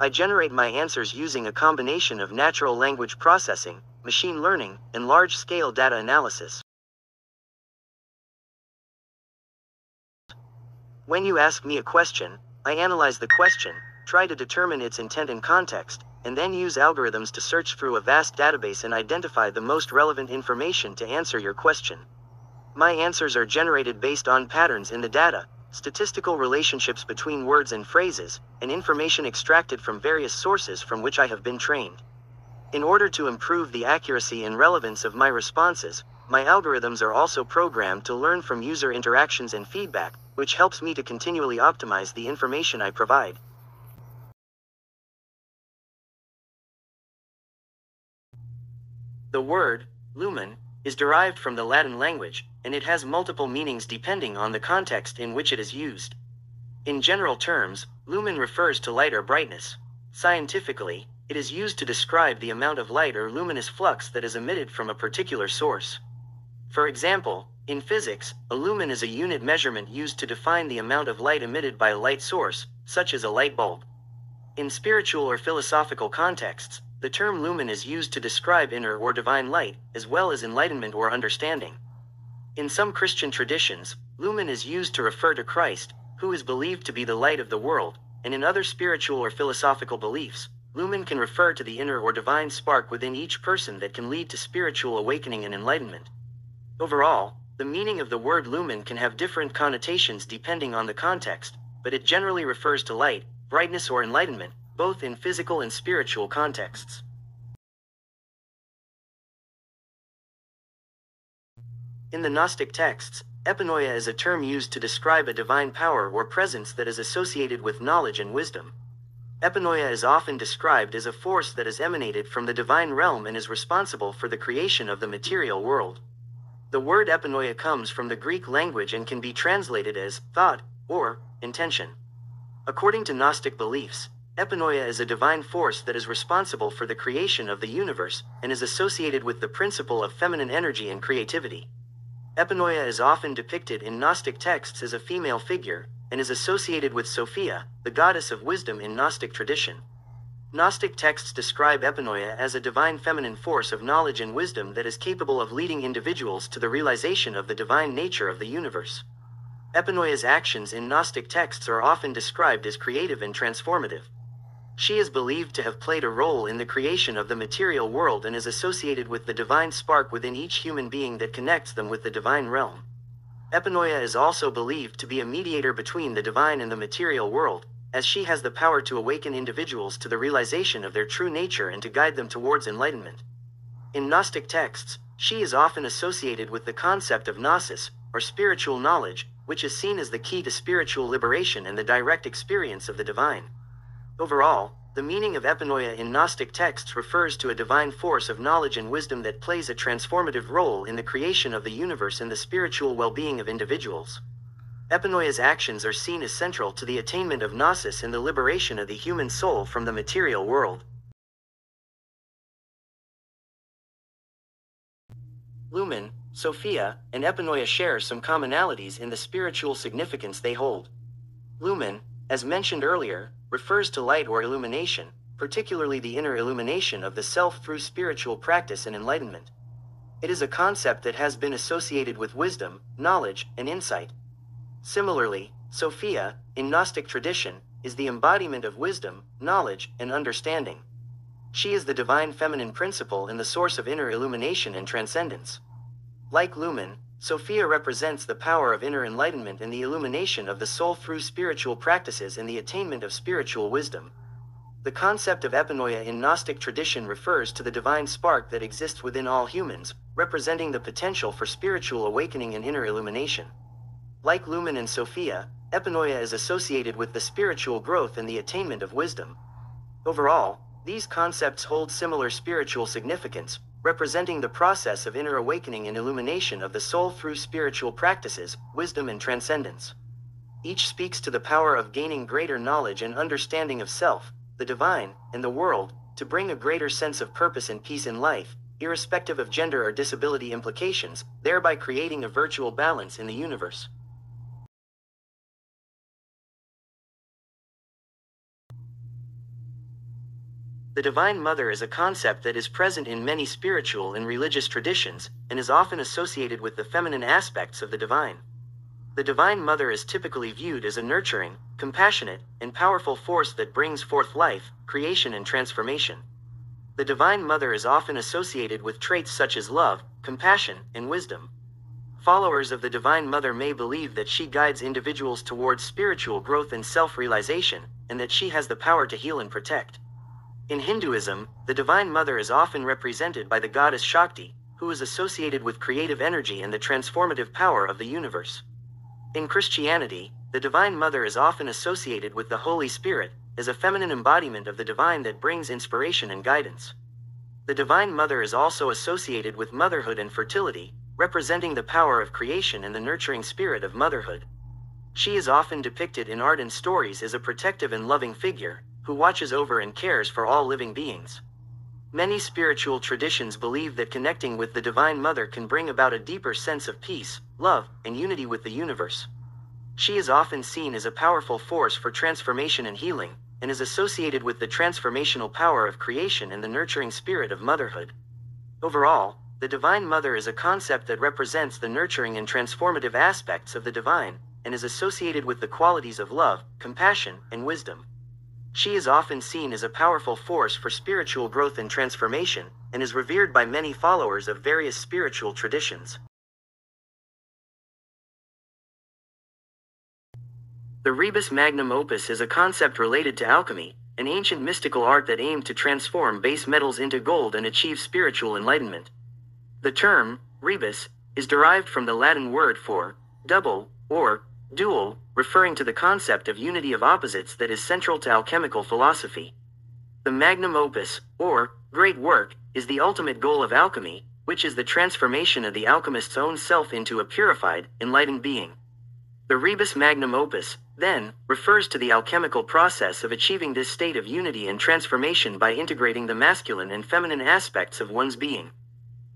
I generate my answers using a combination of natural language processing, machine learning, and large scale data analysis. When you ask me a question, I analyze the question, try to determine its intent and context, and then use algorithms to search through a vast database and identify the most relevant information to answer your question. My answers are generated based on patterns in the data, statistical relationships between words and phrases, and information extracted from various sources from which I have been trained. In order to improve the accuracy and relevance of my responses, my algorithms are also programmed to learn from user interactions and feedback, which helps me to continually optimize the information I provide. The word, lumen, is derived from the Latin language, and it has multiple meanings depending on the context in which it is used. In general terms, lumen refers to light or brightness. Scientifically, it is used to describe the amount of light or luminous flux that is emitted from a particular source. For example, in physics, a lumen is a unit measurement used to define the amount of light emitted by a light source, such as a light bulb. In spiritual or philosophical contexts, the term lumen is used to describe inner or divine light, as well as enlightenment or understanding. In some Christian traditions, lumen is used to refer to Christ, who is believed to be the light of the world, and in other spiritual or philosophical beliefs, lumen can refer to the inner or divine spark within each person that can lead to spiritual awakening and enlightenment. Overall, the meaning of the word lumen can have different connotations depending on the context, but it generally refers to light, brightness, or enlightenment, both in physical and spiritual contexts. In the Gnostic texts, epinoia is a term used to describe a divine power or presence that is associated with knowledge and wisdom. Epinoia is often described as a force that is emanated from the divine realm and is responsible for the creation of the material world. The word epinoia comes from the Greek language and can be translated as thought or intention. According to Gnostic beliefs, epinoia is a divine force that is responsible for the creation of the universe and is associated with the principle of feminine energy and creativity. Epinoia is often depicted in Gnostic texts as a female figure and is associated with Sophia, the goddess of wisdom in Gnostic tradition. Gnostic texts describe epinoia as a divine feminine force of knowledge and wisdom that is capable of leading individuals to the realization of the divine nature of the universe. Epinoia's actions in Gnostic texts are often described as creative and transformative. She is believed to have played a role in the creation of the material world and is associated with the divine spark within each human being that connects them with the divine realm. Epinoia is also believed to be a mediator between the divine and the material world, as she has the power to awaken individuals to the realization of their true nature and to guide them towards enlightenment. In Gnostic texts, she is often associated with the concept of gnosis, or spiritual knowledge, which is seen as the key to spiritual liberation and the direct experience of the divine. Overall, the meaning of epinoia in Gnostic texts refers to a divine force of knowledge and wisdom that plays a transformative role in the creation of the universe and the spiritual well being of individuals. Epinoia's actions are seen as central to the attainment of gnosis and the liberation of the human soul from the material world. Lumen, Sophia, and Epinoia share some commonalities in the spiritual significance they hold. Lumen, as mentioned earlier, refers to light or illumination, particularly the inner illumination of the self through spiritual practice and enlightenment. It is a concept that has been associated with wisdom, knowledge, and insight. Similarly, Sophia, in Gnostic tradition, is the embodiment of wisdom, knowledge, and understanding. She is the divine feminine principle and the source of inner illumination and transcendence. Like Lumen, Sophia represents the power of inner enlightenment and the illumination of the soul through spiritual practices and the attainment of spiritual wisdom. The concept of epinoia in Gnostic tradition refers to the divine spark that exists within all humans, representing the potential for spiritual awakening and inner illumination. Like Lumen and Sophia, epinoia is associated with the spiritual growth and the attainment of wisdom. Overall, these concepts hold similar spiritual significance, representing the process of inner awakening and illumination of the soul through spiritual practices, wisdom, and transcendence. Each speaks to the power of gaining greater knowledge and understanding of self, the divine, and the world, to bring a greater sense of purpose and peace in life, irrespective of gender or disability implications, thereby creating a virtual balance in the universe. The Divine Mother is a concept that is present in many spiritual and religious traditions, and is often associated with the feminine aspects of the divine. The Divine Mother is typically viewed as a nurturing, compassionate, and powerful force that brings forth life, creation, and transformation. The Divine Mother is often associated with traits such as love, compassion, and wisdom. Followers of the Divine Mother may believe that she guides individuals towards spiritual growth and self realization, and that she has the power to heal and protect. In Hinduism, the Divine Mother is often represented by the goddess Shakti, who is associated with creative energy and the transformative power of the universe. In Christianity, the Divine Mother is often associated with the Holy Spirit, as a feminine embodiment of the divine that brings inspiration and guidance. The Divine Mother is also associated with motherhood and fertility, representing the power of creation and the nurturing spirit of motherhood. She is often depicted in art and stories as a protective and loving figure, who watches over and cares for all living beings. Many spiritual traditions believe that connecting with the Divine Mother can bring about a deeper sense of peace, love, and unity with the universe. She is often seen as a powerful force for transformation and healing, and is associated with the transformational power of creation and the nurturing spirit of motherhood. Overall, the Divine Mother is a concept that represents the nurturing and transformative aspects of the divine, and is associated with the qualities of love, compassion, and wisdom. She is often seen as a powerful force for spiritual growth and transformation, and is revered by many followers of various spiritual traditions. The rebis magnum opus is a concept related to alchemy, an ancient mystical art that aimed to transform base metals into gold and achieve spiritual enlightenment. The term, rebis, is derived from the Latin word for double, or dual, referring to the concept of unity of opposites that is central to alchemical philosophy. The magnum opus, or great work, is the ultimate goal of alchemy, which is the transformation of the alchemist's own self into a purified, enlightened being. The rebis magnum opus, then, refers to the alchemical process of achieving this state of unity and transformation by integrating the masculine and feminine aspects of one's being.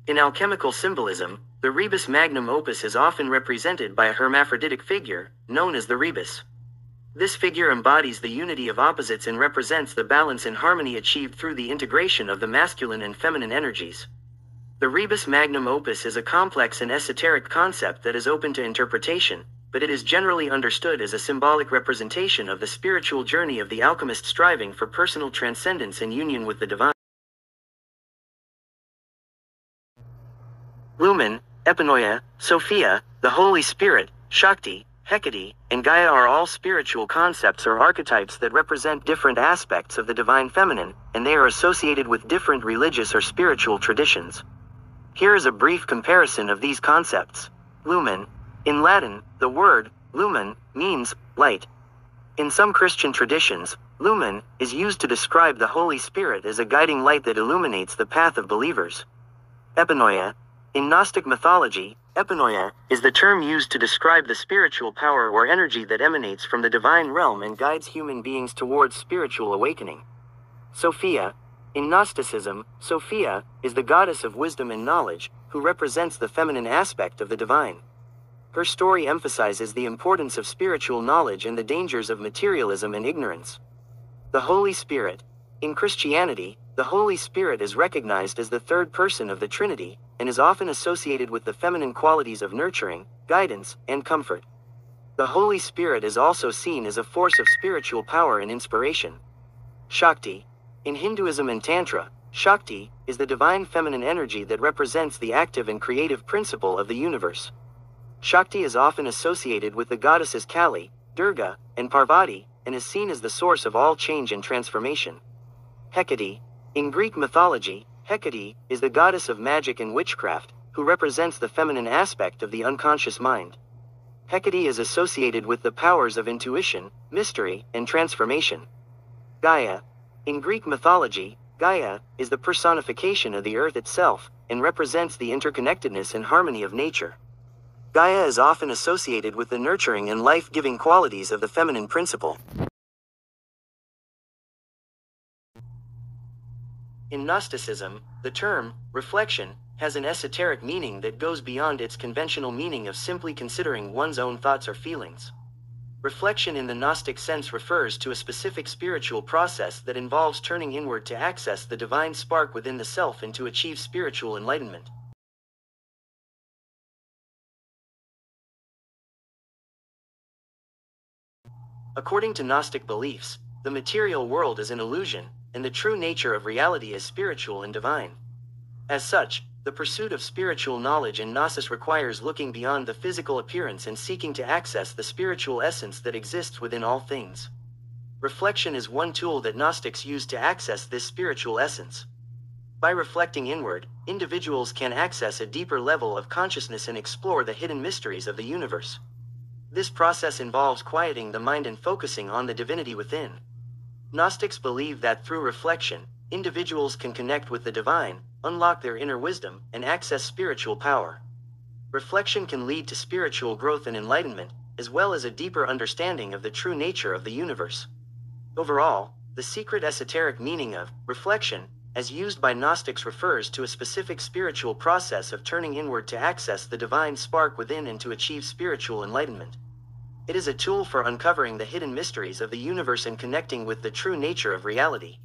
In alchemical symbolism, the rebis magnum opus is often represented by a hermaphroditic figure, known as the rebis. This figure embodies the unity of opposites and represents the balance and harmony achieved through the integration of the masculine and feminine energies. The rebis magnum opus is a complex and esoteric concept that is open to interpretation, but it is generally understood as a symbolic representation of the spiritual journey of the alchemist striving for personal transcendence and union with the divine. Lumen, Epinoia, Sophia, the Holy Spirit, Shakti, Hecate, and Gaia are all spiritual concepts or archetypes that represent different aspects of the divine feminine, and they are associated with different religious or spiritual traditions. Here is a brief comparison of these concepts. Lumen, in Latin, the word lumen means light. In some Christian traditions, lumen is used to describe the Holy Spirit as a guiding light that illuminates the path of believers. Epinoia. In Gnostic mythology, epinoia is the term used to describe the spiritual power or energy that emanates from the divine realm and guides human beings towards spiritual awakening. Sophia. In Gnosticism, Sophia is the goddess of wisdom and knowledge, who represents the feminine aspect of the divine. Her story emphasizes the importance of spiritual knowledge and the dangers of materialism and ignorance. The Holy Spirit. In Christianity, the Holy Spirit is recognized as the third person of the Trinity, and is often associated with the feminine qualities of nurturing, guidance, and comfort. The Holy Spirit is also seen as a force of spiritual power and inspiration. Shakti. In Hinduism and Tantra, Shakti is the divine feminine energy that represents the active and creative principle of the universe. Shakti is often associated with the goddesses Kali, Durga, and Parvati, and is seen as the source of all change and transformation. Hecate. In Greek mythology, Hecate is the goddess of magic and witchcraft, who represents the feminine aspect of the unconscious mind. Hecate is associated with the powers of intuition, mystery, and transformation. Gaia. In Greek mythology, Gaia is the personification of the earth itself, and represents the interconnectedness and harmony of nature. Gaia is often associated with the nurturing and life-giving qualities of the feminine principle. In Gnosticism, the term, reflection, has an esoteric meaning that goes beyond its conventional meaning of simply considering one's own thoughts or feelings. Reflection in the Gnostic sense refers to a specific spiritual process that involves turning inward to access the divine spark within the self and to achieve spiritual enlightenment. According to Gnostic beliefs, the material world is an illusion, and the true nature of reality is spiritual and divine. As such, the pursuit of spiritual knowledge in Gnosis requires looking beyond the physical appearance and seeking to access the spiritual essence that exists within all things. Reflection is one tool that Gnostics use to access this spiritual essence. By reflecting inward, individuals can access a deeper level of consciousness and explore the hidden mysteries of the universe. This process involves quieting the mind and focusing on the divinity within. Gnostics believe that through reflection, individuals can connect with the divine, unlock their inner wisdom, and access spiritual power. Reflection can lead to spiritual growth and enlightenment, as well as a deeper understanding of the true nature of the universe. Overall, the secret esoteric meaning of reflection, as used by Gnostics, refers to a specific spiritual process of turning inward to access the divine spark within and to achieve spiritual enlightenment. It is a tool for uncovering the hidden mysteries of the universe and connecting with the true nature of reality.